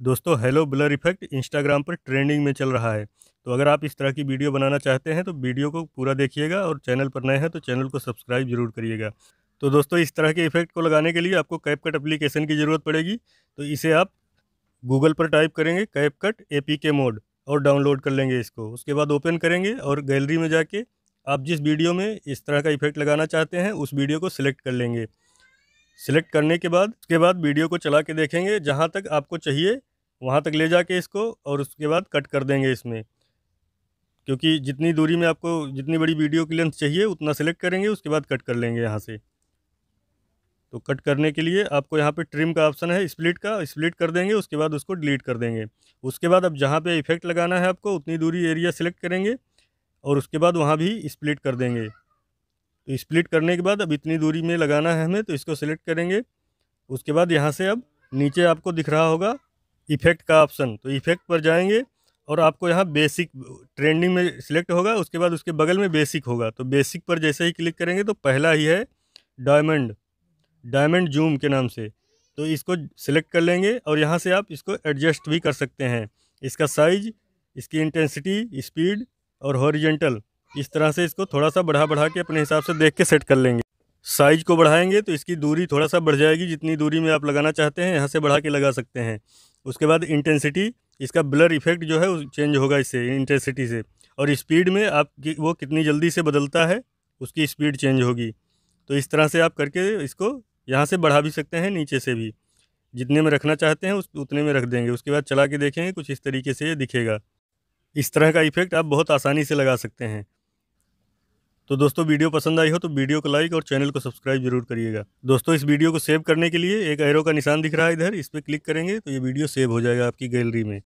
दोस्तों hello blur effect Instagram पर trending में चल रहा है। तो अगर आप इस तरह की वीडियो बनाना चाहते हैं तो वीडियो को पूरा देखिएगा और चैनल पर नए हैं तो चैनल को सब्सक्राइब ज़रूर करिएगा। तो दोस्तों, इस तरह के इफ़ेक्ट को लगाने के लिए आपको कैपकट एप्लीकेशन की ज़रूरत पड़ेगी। तो इसे आप गूगल पर टाइप करेंगे CapCut A P K mod और डाउनलोड कर लेंगे इसको। उसके बाद ओपन करेंगे और गैलरी में जाके आप जिस वीडियो में इस तरह का इफ़ेक्ट लगाना चाहते हैं, उस वीडियो को सिलेक्ट कर लेंगे। सिलेक्ट करने के बाद, उसके बाद वीडियो को चला के देखेंगे, जहाँ तक आपको चाहिए वहाँ तक ले जाके इसको और उसके बाद कट कर देंगे इसमें। क्योंकि जितनी दूरी में आपको जितनी बड़ी वीडियो की लेंथ चाहिए, उतना सेलेक्ट करेंगे, उसके बाद कट कर लेंगे यहाँ से। तो कट करने के लिए आपको यहाँ पे ट्रिम का ऑप्शन है स्प्लिट का स्प्लिट कर देंगे, उसके बाद उसको डिलीट कर देंगे। उसके बाद अब जहाँ पे इफ़ेक्ट लगाना है आपको, उतनी दूरी एरिया सेलेक्ट करेंगे और उसके बाद वहाँ भी स्प्लिट कर देंगे। तो स्प्लिट करने के बाद अब इतनी दूरी में लगाना है हमें तो इसको सेलेक्ट करेंगे। उसके बाद यहाँ से अब नीचे आपको दिख रहा होगा इफ़ेक्ट का ऑप्शन तो इफ़ेक्ट पर जाएँगे और आपको यहाँ बेसिक ट्रेंडिंग में सिलेक्ट होगा, उसके बाद उसके बगल में बेसिक होगा। तो बेसिक पर जैसे ही क्लिक करेंगे तो पहला ही है डायमंड डायमंड जूम के नाम से। तो इसको सिलेक्ट कर लेंगे और यहाँ से आप इसको एडजस्ट भी कर सकते हैं। इसका साइज़ इसकी इंटेंसिटी स्पीड और हॉरिजेंटल इस तरह से इसको थोड़ा सा बढ़ा बढ़ा के अपने हिसाब से देख के सेट कर लेंगे। साइज़ को बढ़ाएँगे तो इसकी दूरी थोड़ा सा बढ़ जाएगी जितनी दूरी में आप लगाना चाहते हैं, यहाँ से बढ़ा के लगा सकते हैं। उसके बाद इंटेंसिटी इसका ब्लर इफ़ेक्ट जो है चेंज होगा इससे इंटेंसिटी से। और स्पीड में आप वो कितनी जल्दी से बदलता है, उसकी स्पीड चेंज होगी। तो इस तरह से आप करके इसको यहाँ से बढ़ा भी सकते हैं, नीचे से भी। जितने में रखना चाहते हैं, उस, उतने में रख देंगे। उसके बाद चला के देखेंगे, कुछ इस तरीके से ये दिखेगा। इस तरह का इफ़ेक्ट आप बहुत आसानी से लगा सकते हैं। तो दोस्तों, वीडियो पसंद आई हो तो वीडियो को लाइक और चैनल को सब्सक्राइब ज़रूर करिएगा। दोस्तों, इस वीडियो को सेव करने के लिए एक एरो का निशान दिख रहा है इधर, इस पर क्लिक करेंगे तो ये वीडियो सेव हो जाएगा आपकी गैलरी में।